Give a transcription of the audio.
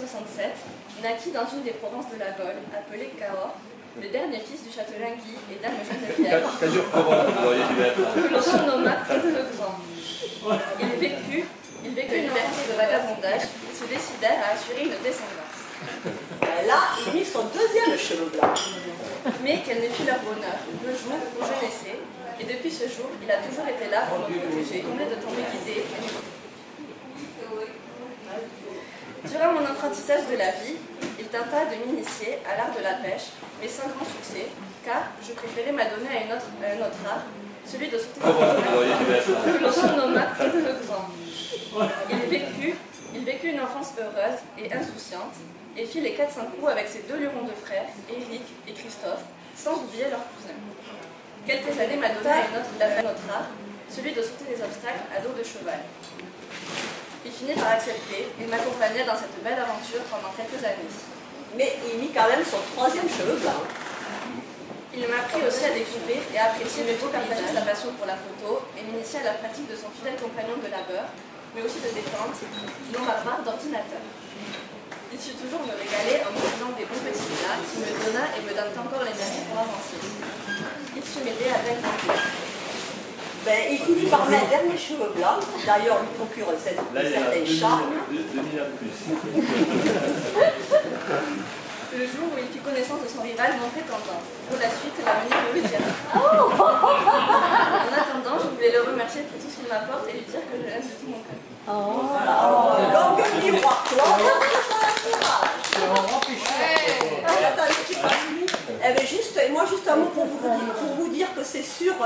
1567, naquit dans une des provinces de la Gaule, appelée Cahors, le dernier fils du châtelain Guy et dame Geneviève, que l'on surnomma le Grand. Il vécut, il vécut une partie de vagabondage et se décida à assurer une descendance. Là, il mit son deuxième cheveu blanc. Mais quel ne fut leur bonheur, le jour où je naissais, et depuis ce jour, il a toujours été là pour me protéger, comblé de temps guidé. Durant mon apprentissage de la vie, il tenta de m'initier à l'art de la pêche, mais sans grand succès, car je préférais m'adonner à, une autre- à un autre art, celui de le que l'on surnomma le Grand. Il vécut, il vécut une enfance heureuse et insouciante, et fit les 400 coups avec ses deux lurons de frères, Éric et Christophe, sans oublier leur cousin. Quelques années m'a donné à une autre art, celui de sauter les obstacles à dos de cheval. Il finit par accepter et m'accompagna dans cette belle aventure pendant quelques années. Mais il mit quand même son troisième cheveu blanc. Il m'a appris aussi à découper et à apprécier le beau partager sa passion pour la photo et m'initia à la pratique de son fidèle compagnon de labeur, mais aussi de détente, nom barbare d'ordinateur. Il sut toujours me régaler en me donnant des bons petits plats qui me donna et me donne encore l'énergie pour avancer. Il sut m'aider bien grandir. Ben, il finit par mettre dernier cheveux blanc. D'ailleurs, lui procure un certain Là, il y a certain charme. 2000 de plus. Le jour où il fit connaissance de son rival, mon prétendant. Pour la suite, l'avenir me le dira. En attendant, je voulais le remercier pour tout ce qu'il m'apporte et lui dire que je l'aime de tout mon cœur. Roi tu pas fini. Eh ben juste, et moi juste un mot pour vous dire, pour vous dire que c'est sur